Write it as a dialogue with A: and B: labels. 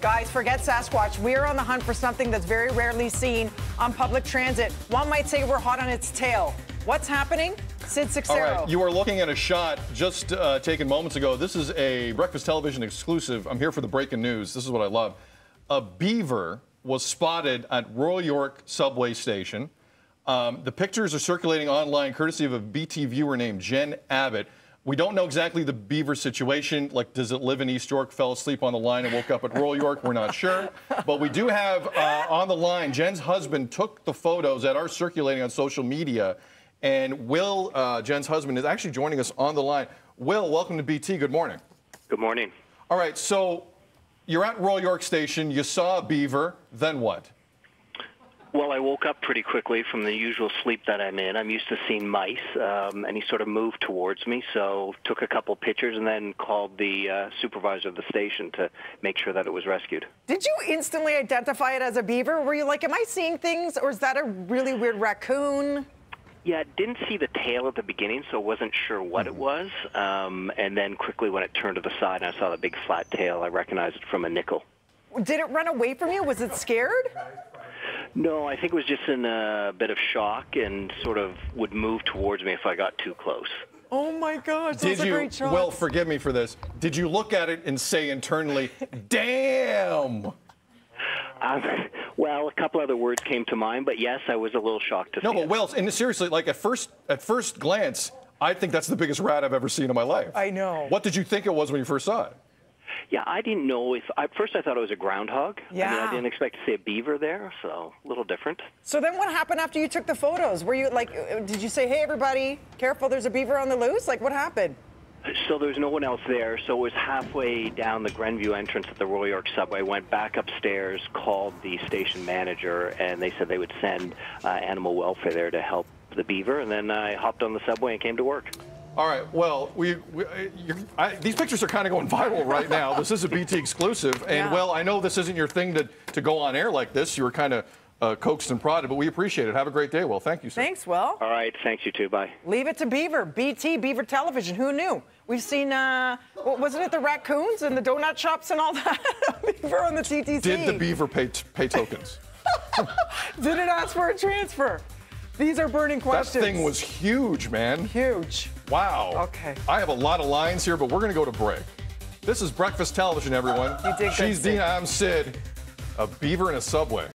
A: Guys, forget Sasquatch. We're on the hunt for something that's very rarely seen on public transit. One might say we're hot on its tail. What's happening? Sid Seixeiro.
B: All right, you are looking at a shot just uh, taken moments ago. This is a breakfast television exclusive. I'm here for the breaking news. This is what I love. A beaver was spotted at Royal York subway station. Um, the pictures are circulating online courtesy of a BT viewer named Jen Abbott. We don't know exactly the beaver situation. Like, does it live in East York, fell asleep on the line, and woke up at Royal York? We're not sure. But we do have uh, on the line, Jen's husband took the photos that are circulating on social media. And Will, uh, Jen's husband, is actually joining us on the line. Will, welcome to BT. Good morning.
C: Good morning.
B: All right, so you're at Royal York Station. You saw a beaver. Then what?
C: Well, I woke up pretty quickly from the usual sleep that I'm in. I'm used to seeing mice, um, and he sort of moved towards me. So took a couple pictures and then called the uh, supervisor of the station to make sure that it was rescued.
A: Did you instantly identify it as a beaver? Were you like, am I seeing things, or is that a really weird raccoon?
C: Yeah, didn't see the tail at the beginning, so wasn't sure what it was. Um, and then quickly, when it turned to the side and I saw the big flat tail, I recognized it from a nickel.
A: Did it run away from you? Was it scared?
C: No, I think it was just in a bit of shock and sort of would move towards me if I got too close.
A: Oh my gosh, those
B: Did
A: are
B: you,
A: great shots.
B: Will, forgive me for this. Did you look at it and say internally, damn?
C: Um, well, a couple other words came to mind, but yes, I was a little shocked to
B: No,
C: see
B: but
C: it.
B: Will, and seriously, like at first, at first glance, I think that's the biggest rat I've ever seen in my life.
A: I know.
B: What did you think it was when you first saw it?
C: Yeah, I didn't know if at first I thought it was a groundhog. I, mean,
A: Yeah.
C: I didn't expect to see a beaver there, so a little different.
A: So then what happened after you took the photos? Were you like, uh, did you say, hey, everybody, careful, there's a beaver on the loose? Like, what happened?
C: So there was no one else there. So it was halfway down the Grenview entrance at the Royal York subway. Went back upstairs, called the station manager, and they said they would send uh, animal welfare there to help the beaver. And then I hopped on the subway and came to work.
B: All right. Well, we, we you're, I, these pictures are kind of going viral right now. This is a BT exclusive, and
A: Yeah.
B: well, I know this isn't your thing to to go on air like this. You were kind of uh, coaxed and prodded, but we appreciate it. Have a great day, Will. Thank you, sir.
A: Thanks, Will.
C: All right, thanks you too. Bye.
A: Leave it to Beaver. BT, Beaver Television. Who knew? We've seen, uh, what, wasn't it the raccoons and the donut shops and all that? Beaver on the TTC.
B: Did the beaver pay pay tokens?
A: Did it ask for a transfer? These are burning questions.
B: that thing was huge, man.
A: huge.
B: Wow.
A: Okay.
B: I have a lot of lines here, but we're going to go to break. This is breakfast television, everyone.
A: You
B: She's. Dina. I'm Sid. A beaver in a subway.